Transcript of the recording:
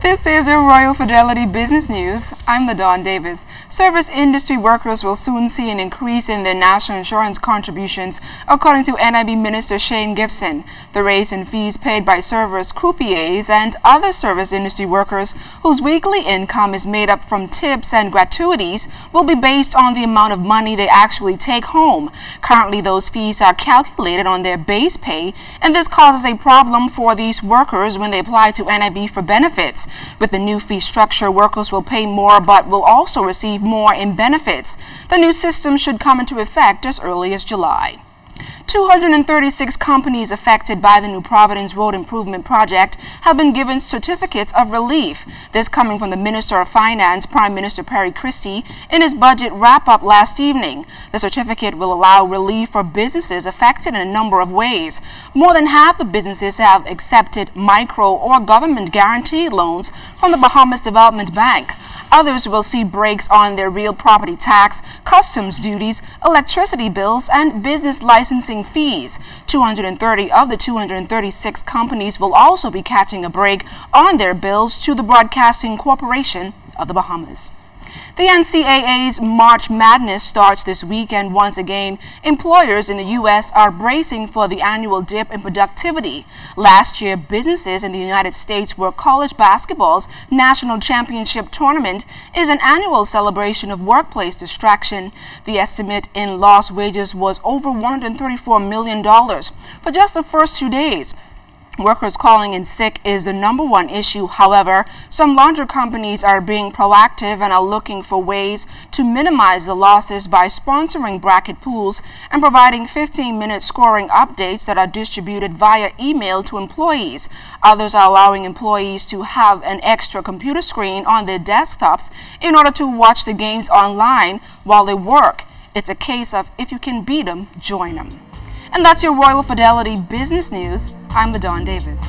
This is your Royal Fidelity Business News. I'm LaDawn Davis. Service industry workers will soon see an increase in their national insurance contributions, according to NIB Minister Shane Gibson. The raise in fees paid by servers, croupiers, and other service industry workers whose weekly income is made up from tips and gratuities will be based on the amount of money they actually take home. Currently, those fees are calculated on their base pay, and this causes a problem for these workers when they apply to NIB for benefits. With the new fee structure, workers will pay more but will also receive more in benefits. The new system should come into effect as early as July. 236 companies affected by the New Providence Road Improvement Project have been given certificates of relief. This coming from the Minister of Finance, Prime Minister Perry Christie, in his budget wrap-up last evening. The certificate will allow relief for businesses affected in a number of ways. More than half the businesses have accepted micro or government guaranteed loans from the Bahamas Development Bank. Others will see breaks on their real property tax, customs duties, electricity bills, and business licensing fees. 230 of the 236 companies will also be catching a break on their bills to the Broadcasting Corporation of the Bahamas. The NCAA's March Madness starts this week, and once again, employers in the U.S. are bracing for the annual dip in productivity. Last year, businesses in the United States where college basketball's national championship tournament is an annual celebration of workplace distraction. The estimate in lost wages was over $134 million for just the first two days. Workers calling in sick is the number one issue. However, some laundry companies are being proactive and are looking for ways to minimize the losses by sponsoring bracket pools and providing 15-minute scoring updates that are distributed via email to employees. Others are allowing employees to have an extra computer screen on their desktops in order to watch the games online while they work. It's a case of if you can beat them, join them. And that's your Royal Fidelity Business News. I'm the LaDawn Davis.